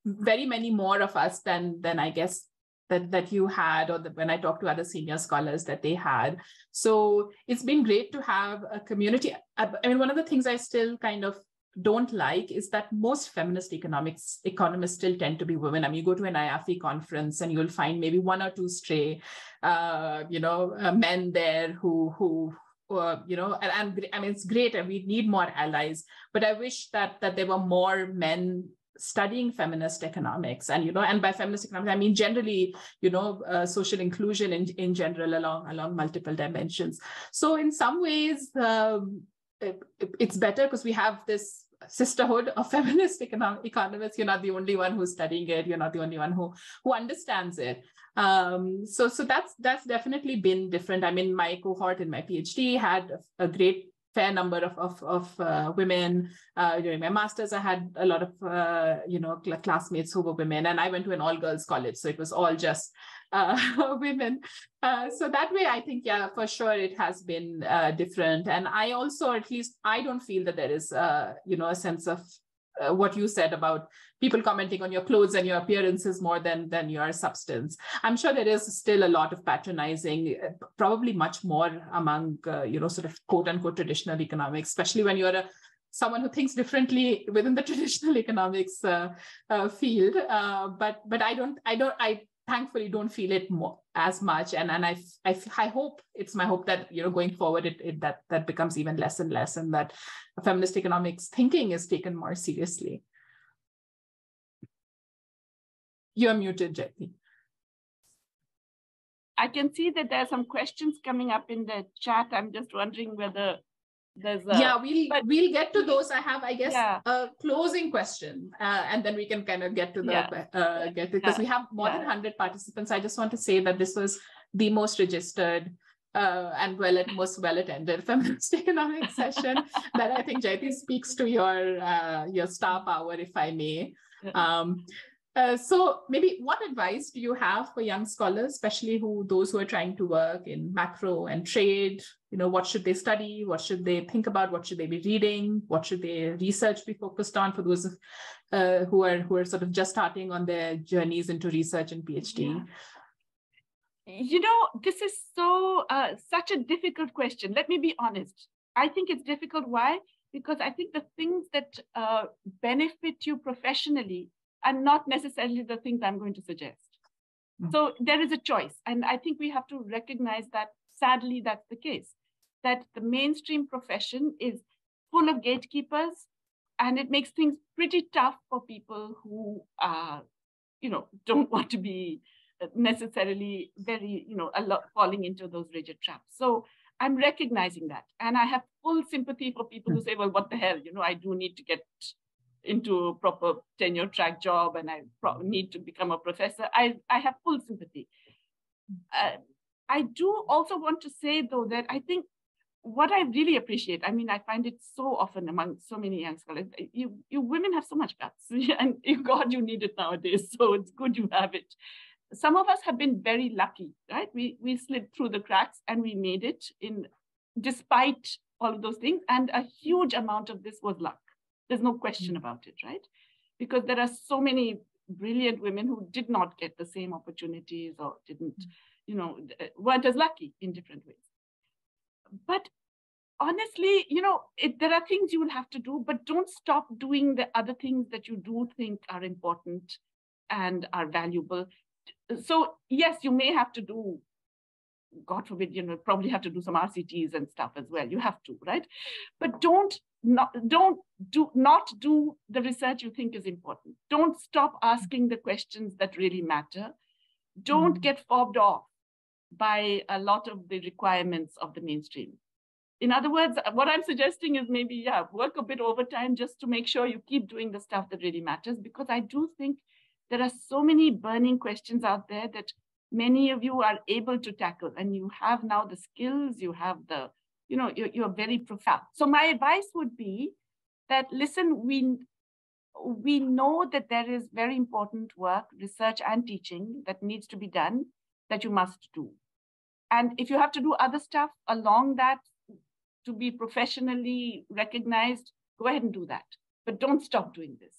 very many more of us than than i guess that that you had or the, when i talked to other senior scholars that they had so it's been great to have a community I, mean one of the things i still kind of don't like is that most feminist economics economists still tend to be women. I mean, you go to an IAFFE conference and you'll find maybe one or two stray, uh, you know, uh, men there who who. Uh, you know, and, and I mean, it's great, and we need more allies. But I wish that that there were more men studying feminist economics and you know and by feminist economics i mean generally you know uh, social inclusion in, in general along along multiple dimensions so in some ways um, it's better because we have this sisterhood of *laughs* feminist economists. You're not the only one who's studying it. You're not the only one who who understands it. Um, so so that's that's definitely been different. I mean, my cohort in my PhD had a, a great fair number of of, of uh, women uh, during my masters. I had a lot of uh, you know cl- classmates who were women, and I went to an all girls college, so it was all just uh, *laughs* women. Uh, so that way, I think, yeah, for sure, it has been uh, different. And I also, at least, I don't feel that there is, you know, a sense of uh, what you said about people commenting on your clothes and your appearances more than than your substance. I'm sure there is still a lot of patronizing, uh, probably much more among, you know, sort of quote unquote traditional economics, especially when you're a someone who thinks differently within the *laughs* traditional economics uh, uh, field. Uh, but but I don't I don't I thankfully don't feel it more as much and and I, I i hope it's my hope that you know going forward it, it that that becomes even less and less and that feminist economics thinking is taken more seriously you're muted Jayati. I can see that there are some questions coming up in the chat. I'm just wondering whether there's a, yeah we'll but, we'll get to those i have i guess yeah. a closing question uh, and then we can kind of get to the yeah. uh, get because yeah. we have more than 100 participants i just want to say that this was the most registered uh, and well most well attended *laughs* feminist economics session *laughs* that i think Jayati speaks to your uh, your star power if i may um, Uh, so maybe what advice do you have for young scholars, especially who those who are trying to work in macro and trade? You know, what should they study? What should they think about? What should they be reading? What should their research be focused on for those uh, who are who are sort of just starting on their journeys into research and PhD? Yeah. You know, this is so uh, such a difficult question. Let me be honest. I think it's difficult. Why? Because I think the things that uh, benefit you professionally are not necessarily the things I'm going to suggest. Mm-hmm. So there is a choice. And I think we have to recognize that sadly, that's the case, that the mainstream profession is full of gatekeepers and it makes things pretty tough for people who are, you know, *laughs* don't want to be necessarily very, you know, a lot falling into those rigid traps. So I'm recognizing that. And I have full sympathy for people who hmm. say, well, what the hell, you know, I do need to get into a proper tenure track job and I pro- need to become a professor, I, I have full sympathy. Uh, I do also want to say, though, that I think what I really appreciate, I mean, I find it so often among so many young scholars, you, you women have so much guts, *laughs* and God, you need it nowadays. So it's good you have it. Some of us have been very lucky, right? We we slid through the cracks and we made it in, despite all of those things. And a huge amount of this was luck. There's no question mm-hmm. about it, right? Because there are so many brilliant women who did not get the same opportunities or didn't, mm-hmm. you know, uh, weren't as lucky in different ways. But honestly, you know, it, there are things you will have to do, but don't stop doing the other things that you do think are important and are valuable. So, yes, you may have to do God forbid, you know, probably have to do some RCTs and stuff as well. You have to, right? But don't not don't do not do the research you think is important. Don't stop asking the questions that really matter. Don't mm-hmm. get fobbed off by a lot of the requirements of the mainstream. In other words, what I'm suggesting is maybe, yeah, work a bit overtime just to make sure you keep doing the stuff that really matters. Because I do think there are so many burning questions out there that many of you are able to tackle and you have now the skills you have the you know you're, you're very profound so my advice would be that listen we we know that there is very important work research and teaching that needs to be done that you must do and if you have to do other stuff along that to be professionally recognized go ahead and do that. But don't stop doing this.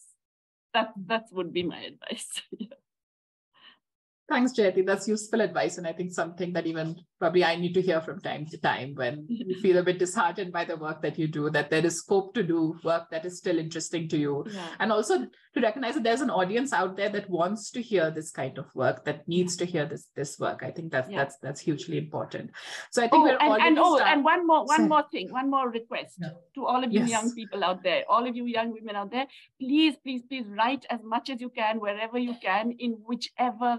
That that would be my advice *laughs* Thanks, Jayati. That's useful advice. And I think something that even probably I need to hear from time to time when *laughs* you feel a bit disheartened by the work that you do, that there is scope to do work that is still interesting to you. Yeah. And also to recognize that there's an audience out there that wants to hear this kind of work, that needs to hear this this work. I think that's yeah. that's that's hugely important. So I think oh, we're and, and oh, start... and one more one more thing, one more request yeah. to all of you yes. young people out there, all of you young women out there, please, please, please write as much as you can, wherever you can, in whichever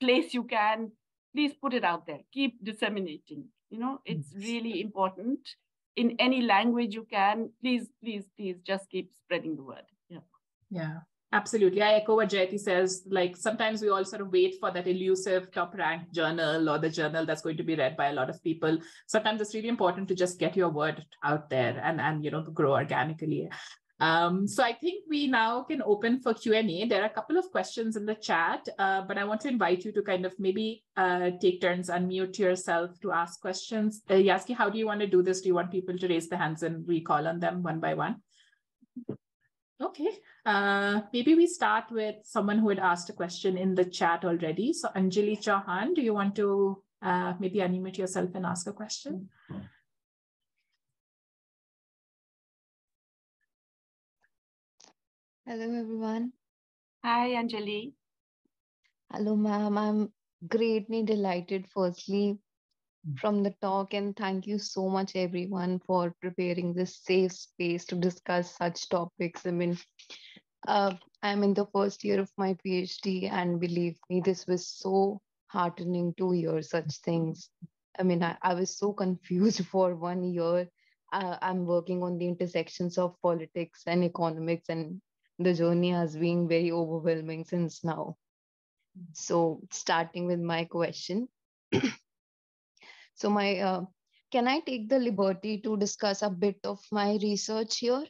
place you can, please put it out there. Keep disseminating. You know, it's really important. In any language you can, please, please, please just keep spreading the word. Yeah. Yeah. Absolutely. I echo what Jayati says. Like sometimes we all sort of wait for that elusive top ranked journal or the journal that's going to be read by a lot of people. Sometimes it's really important to just get your word out there and, and you know, grow organically. Um, so I think we now can open for Q&A. There are a couple of questions in the chat, uh, but I want to invite you to kind of maybe uh, take turns, unmute yourself to ask questions. Uh, Yaski, how do you want to do this? Do you want people to raise their hands and we call on them one by one? Okay, uh, maybe we start with someone who had asked a question in the chat already. So Anjali Chauhan, do you want to uh, maybe unmute yourself and ask a question? Mm -hmm. Hello, everyone. Hi, Anjali. Hello, ma'am. I'm greatly delighted, firstly, from the talk, and thank you so much, everyone, for preparing this safe space to discuss such topics. I mean, uh, I'm in the first year of my PhD, and believe me, this was so heartening to hear such things. I mean, I, I was so confused *laughs* for one year. Uh, I'm working on the intersections of politics and economics and the journey has been very overwhelming since now. So, starting with my question. *clears throat* so, my uh, can I take the liberty to discuss a bit of my research here?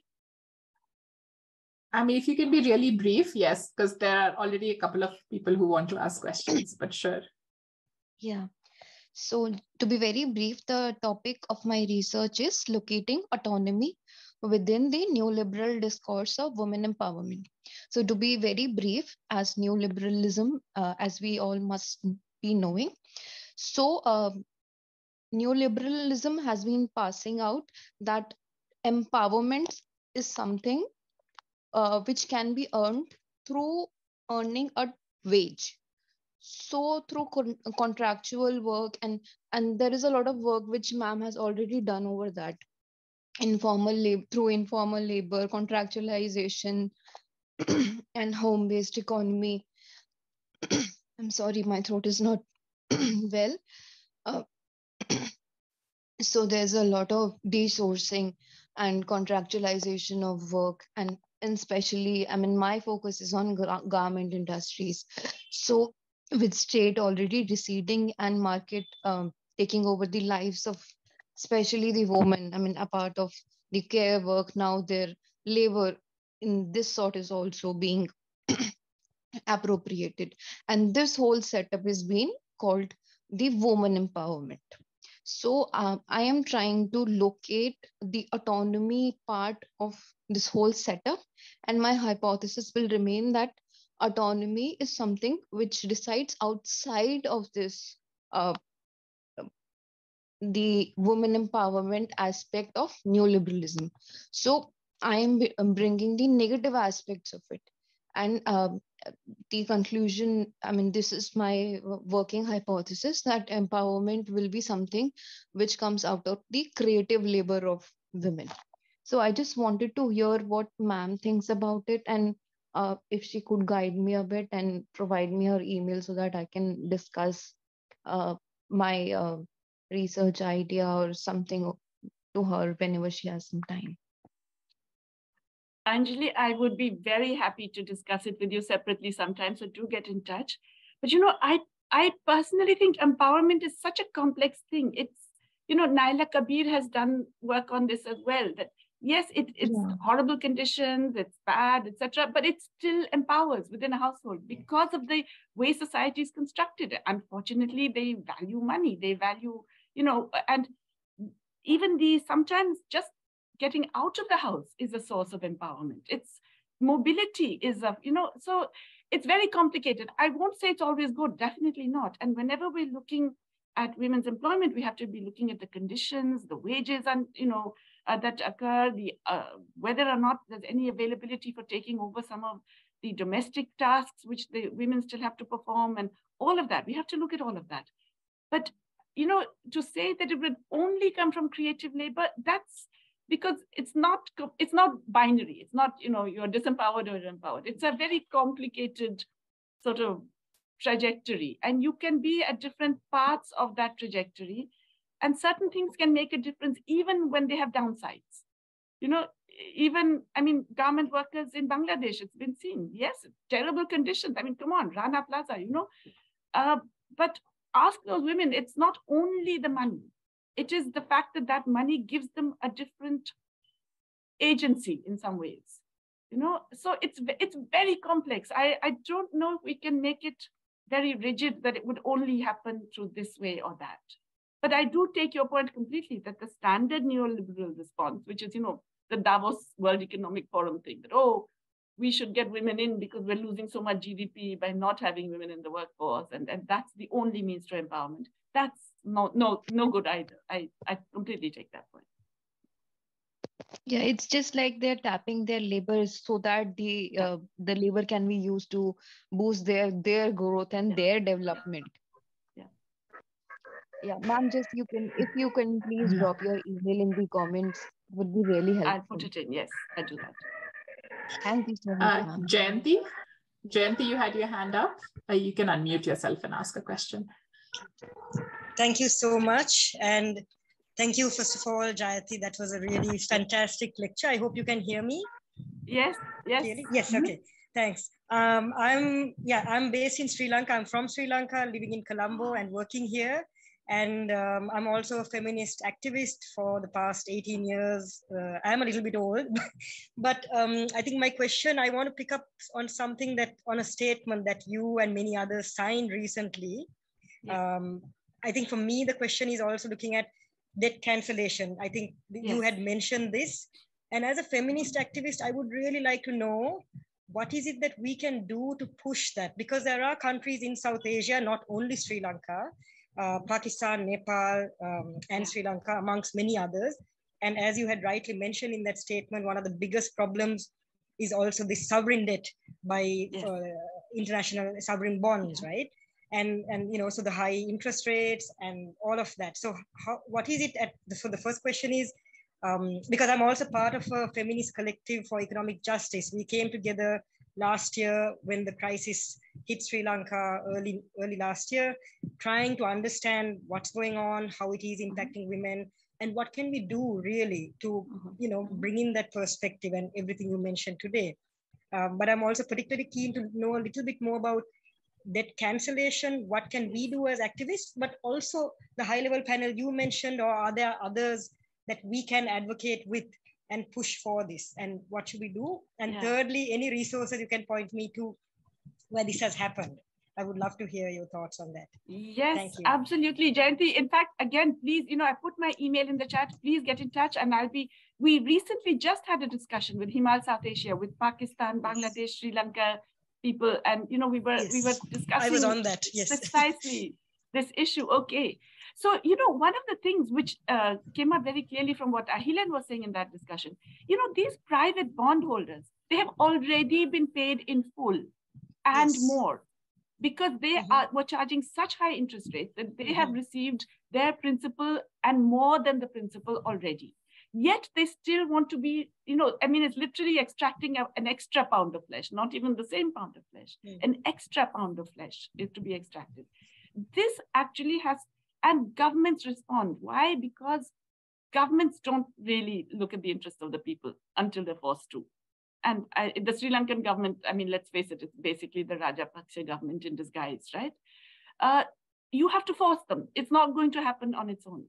I mean, if you can be really brief, yes, because there are already a couple of people who want to ask questions, but sure. Yeah. So, to be very brief, the topic of my research is locating autonomy within the neoliberal discourse of women empowerment. So, to be very brief, as neoliberalism, uh, as we all must be knowing, so uh, neoliberalism has been passing out that empowerment is something uh, which can be earned through earning a wage so through con- contractual work and and there is a lot of work which ma'am has already done over that informal labor through informal labor contractualization *clears throat* and home based economy. *clears throat* I'm sorry my throat is not *clears throat* well. Uh, so there's a lot of desourcing and contractualization of work and especially i mean my focus is on garment industries. So with state already receding and market um, taking over the lives of especially the women i mean a part of the care work now their labor in this sort is also being *clears throat* appropriated. And this whole setup is being called the woman empowerment. So um, i am trying to locate the autonomy part of this whole setup and my hypothesis will remain that autonomy is something which decides outside of this uh, the women empowerment aspect of neoliberalism so i am bringing the negative aspects of it. And um, the conclusion i mean this is my working hypothesis that empowerment will be something which comes out of the creative labor of women. So i just wanted to hear what ma'am thinks about it and uh, if she could guide me a bit and provide me her email so that I can discuss uh, my uh, research idea or something to her whenever she has some time. Anjali, I would be very happy to discuss it with you separately sometime, so do get in touch. But you know, I I personally think empowerment is such a complex thing. It's you know, Naila Kabeer has done work on this as well. That yes it, it's yeah. horrible conditions it's bad etc but it still empowers within a household because of the way society is constructed unfortunately they value money they value you know and even the sometimes just getting out of the house is a source of empowerment it's mobility is a you know so it's very complicated i won't say it's always good definitely not and whenever we're looking at women's employment we have to be looking at the conditions the wages and you know uh, that occur, the uh, whether or not there's any availability for taking over some of the domestic tasks which the women still have to perform, and all of that. We have to look at all of that. But you know, to say that it would only come from creative labor, that's because it's not it's not binary. It's not you know you're disempowered or empowered. It's a very complicated sort of trajectory, and you can be at different parts of that trajectory and certain things can make a difference even when they have downsides you know even i mean garment workers in bangladesh it's been seen yes terrible conditions i mean come on rana plaza you know uh, but ask those women it's not only the money. It is the fact that that money gives them a different agency in some ways you know? So it's it's very complex. I i don't know if we can make it very rigid that it would only happen through this way or that. But I do take your point completely that the standard neoliberal response, which is, you know, the Davos World Economic Forum thing that, oh, we should get women in because we're losing so much GDP by not having women in the workforce. And, and that's the only means to empowerment. That's no, no, no good either. I, I completely take that point. Yeah, it's just like they're tapping their labor so that the uh, the labor can be used to boost their their growth and their development Yeah, yeah ma'am just you can if you can please drop your email in the comments would be really helpful i'll put it in yes i do that thank you so much uh, jayanti jayanti you had your hand up. Uh, you can unmute yourself and ask a question. Thank you so much and thank you first of all jayanti that was a really fantastic lecture. I hope you can hear me. Yes yes. Yes mm-hmm. okay. Thanks. Um, i'm yeah i'm based in sri lanka. I'm from sri lanka living in colombo and working here And um, I'm also a feminist activist for the past 18 years. Uh, I'm a little bit old, *laughs* but um, I think my question, I want to pick up on something that, on a statement that you and many others signed recently. Yeah. Um, I think for me, the question is also looking at debt cancellation. I think you had mentioned this. And as a feminist activist, I would really like to know what is it that we can do to push that? Because there are countries in South Asia, not only Sri Lanka, uh, Pakistan, Nepal, um, and Sri Lanka, amongst many others. And as you had rightly mentioned in that statement, one of the biggest problems is also the sovereign debt by yes. uh, international sovereign bonds, yeah. right? And and you know, so the high interest rates and all of that. So, how, what is it? At the, so the first question is, um, because I'm also part of a feminist collective for economic justice. We came together last year when the crisis hit Sri Lanka early, early last year, trying to understand what's going on, how it is impacting women, and what can we do really to, mm-hmm. you know, bring in that perspective and everything you mentioned today. Um, but I'm also particularly keen to know a little bit more about debt cancellation. What can we do as activists? But also the high level panel you mentioned, or are there others that we can advocate with and push for this and what should we do? And yeah. thirdly any resources you can point me to where this has happened? I would love to hear your thoughts on that. Yes absolutely jayanti. In fact again please you know i put my email in the chat. Please get in touch and i'll be we recently just had a discussion with himal south asia with pakistan bangladesh sri lanka people and you know we were yes. we were discussing i was on that yes. precisely this issue. Okay so, you know, one of the things which uh, came up very clearly from what Ahilan was saying in that discussion, you know, these private bondholders, they have already been paid in full and yes. more because they mm-hmm. are were charging such high interest rates that they mm-hmm. have received their principal and more than the principal already. Yet they still want to be, you know, I mean, it's literally extracting a, an extra pound of flesh, not even the same pound of flesh, mm-hmm. an extra pound of flesh is to be extracted. This actually has and governments respond. Why? Because governments don't really look at the interests of the people until they're forced to. And I, the Sri Lankan government, I mean, let's face it, it's basically the Rajapaksa government in disguise, right? Uh, you have to force them. It's not going to happen on its own.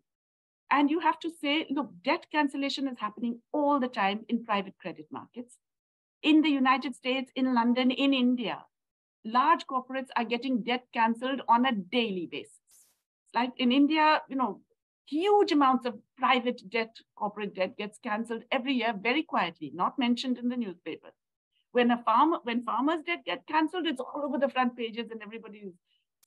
And you have to say, look, debt cancellation is happening all the time in private credit markets. In the United States, in London, in India, large corporates are getting debt canceled on a daily basis like in India, you know, huge amounts of private debt, corporate debt gets cancelled every year very quietly, not mentioned in the newspapers. When a farmer, when farmers' debt get cancelled, it's all over the front pages and everybody is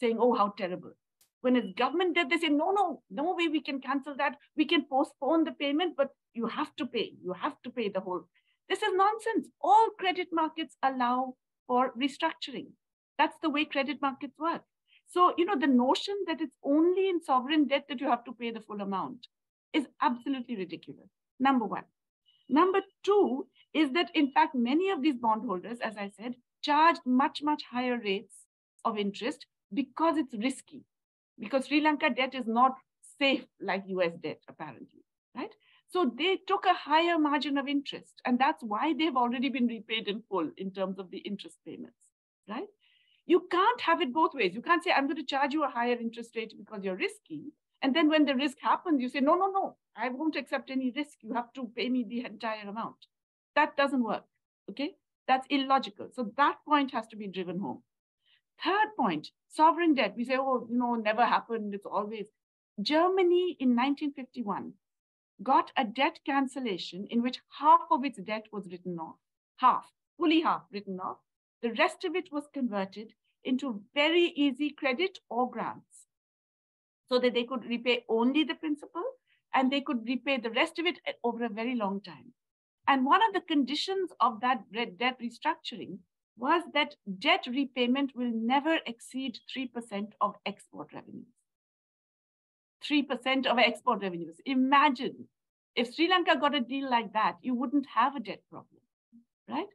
saying, oh, how terrible. When it's government debt, they say, no, no, no way we can cancel that. We can postpone the payment, but you have to pay. You have to pay the whole. This is nonsense. All credit markets allow for restructuring. That's the way credit markets work. So, you know, the notion that it's only in sovereign debt that you have to pay the full amount is absolutely ridiculous. Number one. Number two is that, in fact, many of these bondholders, as I said, charged much, much higher rates of interest because it's risky, because Sri Lanka debt is not safe like US debt, apparently, right? So they took a higher margin of interest, and that's why they've already been repaid in full in terms of the interest payments, right? You can't have it both ways. You can't say, I'm going to charge you a higher interest rate because you're risky. And then when the risk happens, you say, no, no, no, I won't accept any risk. You have to pay me the entire amount. That doesn't work. Okay. That's illogical. So that point has to be driven home. Third point, sovereign debt. We say, oh, you know, never happened. It's always. Germany in 1951 got a debt cancellation in which half of its debt was written off, half, fully half written off, the rest of it was converted into very easy credit or grants so that they could repay only the principal and they could repay the rest of it over a very long time. And one of the conditions of that debt restructuring was that debt repayment will never exceed 3% of export revenues. 3% of export revenues. Imagine if Sri Lanka got a deal like that, you wouldn't have a debt problem, right?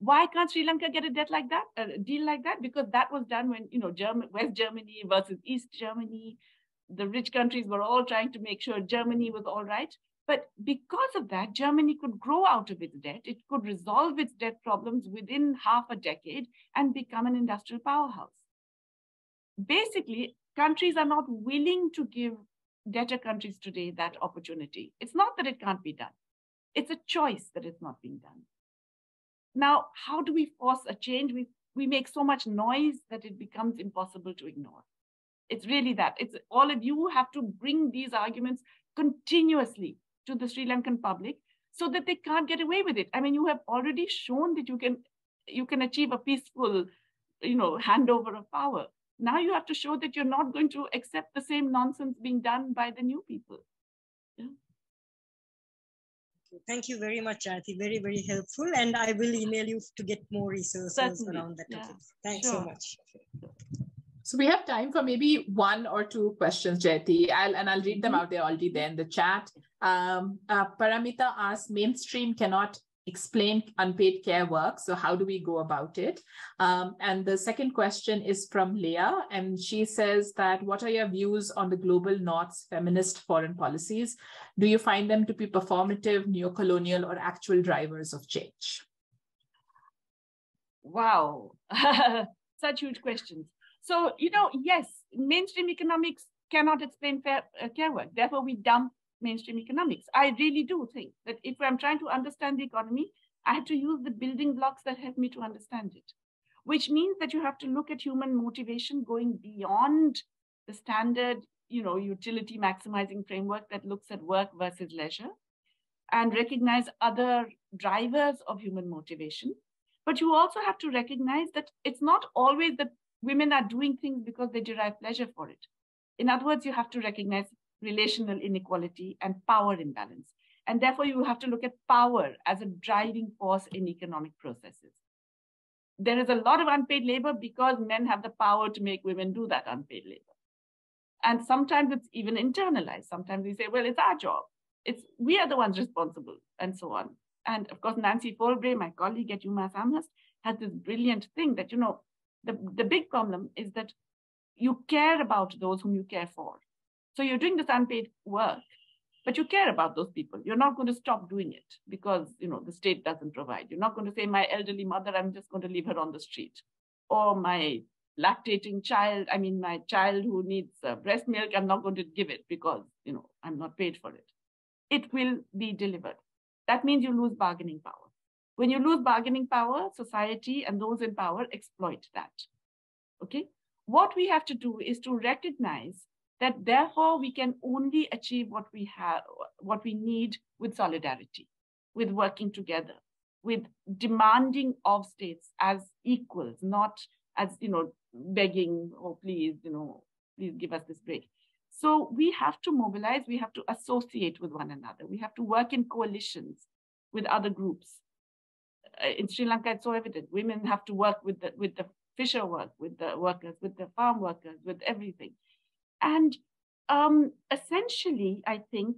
Why can't Sri Lanka get a debt like that, a deal like that? Because that was done when, you know, German, West Germany versus East Germany. The rich countries were all trying to make sure Germany was all right. But because of that, Germany could grow out of its debt. It could resolve its debt problems within half a decade and become an industrial powerhouse. Basically, countries are not willing to give debtor countries today that opportunity. It's not that it can't be done. It's a choice that it's not being done. Now, how do we force a change? We, we make so much noise that it becomes impossible to ignore. It's really that. It's all of you have to bring these arguments continuously to the Sri Lankan public so that they can't get away with it. I mean, you have already shown that you can you can achieve a peaceful, you know, handover of power. Now you have to show that you're not going to accept the same nonsense being done by the new people. Yeah. Thank you very much, Jayati. Very, very helpful. And I will email you to get more resources Certainly. around that topic. Yeah. Thanks sure. so much. So we have time for maybe one or two questions, Jayati. I'll, and I'll read them mm-hmm. out there already there in the chat. Um, uh, Paramita asks, mainstream cannot explain unpaid care work. So how do we go about it? Um, and the second question is from Leah, and she says that what are your views on the global North's feminist foreign policies? Do you find them to be performative, neo-colonial, or actual drivers of change? Wow, *laughs* such huge questions. So, you know, yes, mainstream economics cannot explain fair, uh, care work. Therefore, we dump mainstream economics. I really do think that if I'm trying to understand the economy, I have to use the building blocks that help me to understand it, which means that you have to look at human motivation going beyond the standard, you know, utility maximizing framework that looks at work versus leisure and recognize other drivers of human motivation. But you also have to recognize that it's not always that women are doing things because they derive pleasure for it. In other words, you have to recognize relational inequality and power imbalance. And therefore, you have to look at power as a driving force in economic processes. There is a lot of unpaid labor because men have the power to make women do that unpaid labor. And sometimes it's even internalized. Sometimes we say, well, it's our job. It's we are the ones responsible, and so on. And of course, Nancy Folbre, my colleague at UMass Amherst, has this brilliant thing that, you know, the, the big problem is that you care about those whom you care for. So you're doing this unpaid work, but you care about those people. You're not going to stop doing it because you know the state doesn't provide. You're not going to say, my elderly mother, I'm just going to leave her on the street. Or my lactating child, I mean, my child who needs uh, breast milk, I'm not going to give it because, you know, I'm not paid for it. It will be delivered. That means you lose bargaining power. When you lose bargaining power, society and those in power exploit that. Okay? What we have to do is to recognize that therefore we can only achieve what we have, what we need with solidarity, with working together, with demanding of states as equals, not as, you know, begging, oh, please, you know, please give us this break. So we have to mobilize, we have to associate with one another. We have to work in coalitions with other groups. Uh, in Sri Lanka, it's so evident. Women have to work with the, with the fisher work, with the workers, with the farm workers, with everything. And um, essentially, I think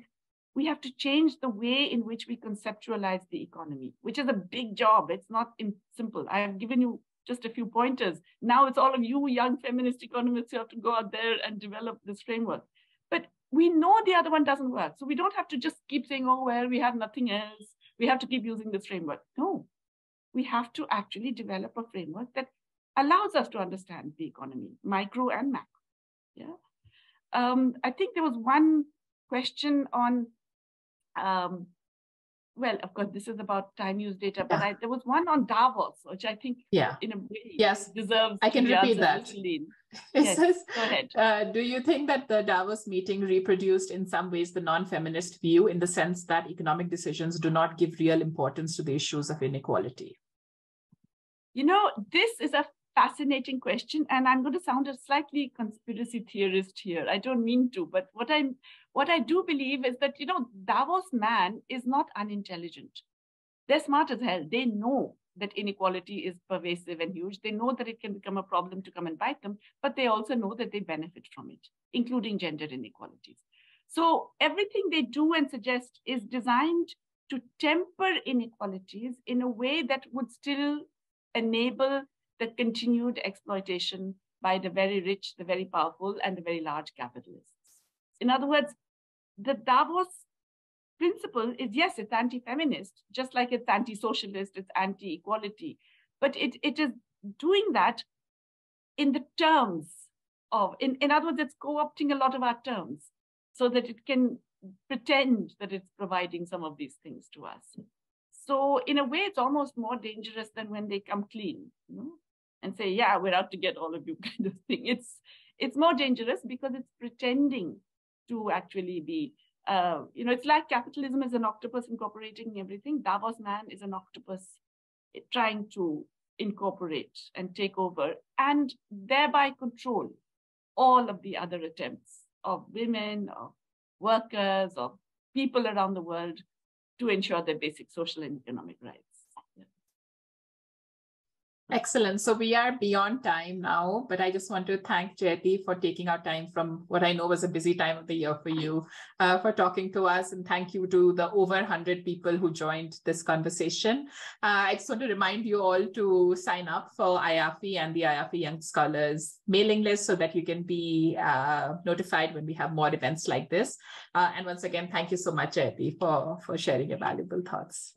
we have to change the way in which we conceptualize the economy, which is a big job. It's not simple. I have given you just a few pointers. Now it's all of you young feminist economists who have to go out there and develop this framework. But we know the other one doesn't work. So we don't have to just keep saying, oh, well, we have nothing else. We have to keep using this framework. No, we have to actually develop a framework that allows us to understand the economy, micro and macro. Yeah um, I think there was one question on, um, well, of course, this is about time use data, but yeah. I, there was one on Davos, which I think, yeah, in a way, yes, deserves. I can repeat that. *laughs* It yes, says, go ahead. Uh, do you think that the Davos meeting reproduced in some ways the non-feminist view, in the sense that economic decisions do not give real importance to the issues of inequality? You know, this is a fascinating question and i'm going to sound a slightly conspiracy theorist here. I don't mean to but what i'm what i do believe is that you know davos man is not unintelligent. They're smart as hell. They know that inequality is pervasive and huge. They know that it can become a problem to come and bite them but they also know that they benefit from it including gender inequalities. So everything they do and suggest is designed to temper inequalities in a way that would still enable the continued exploitation by the very rich, the very powerful, and the very large capitalists. In other words, the Davos principle is yes, it's anti feminist, just like it's anti socialist, it's anti equality, but it, it is doing that in the terms of, in, in other words, it's co-opting a lot of our terms so that it can pretend that it's providing some of these things to us. So in a way, it's almost more dangerous than when they come clean, you know, and say, yeah, we're out to get all of you *laughs* kind of thing. It's it's more dangerous because it's pretending to actually be, uh, you know, it's like capitalism is an octopus incorporating everything. Davos man is an octopus trying to incorporate and take over and thereby control all of the other attempts of women, of workers, of people around the world to ensure their basic social and economic rights. Excellent. So we are beyond time now, but I just want to thank Jayati for taking our time from what I know was a busy time of the year for you uh, for talking to us. And thank you to the over 100 people who joined this conversation. Uh, I just want to remind you all to sign up for IAFFE and the IAFFE Young Scholars mailing list so that you can be uh, notified when we have more events like this. Uh, and once again, thank you so much, Jayati, for, for sharing your valuable thoughts.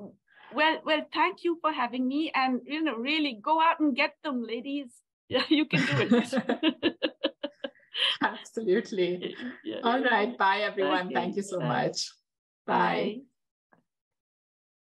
Well, well, thank you for having me, and you know, really go out and get them, ladies. *laughs* Yeah, you can do it. *laughs* Absolutely. *laughs* Yeah. All right. Bye, everyone. Okay. Thank you so Bye. much. Bye. Bye.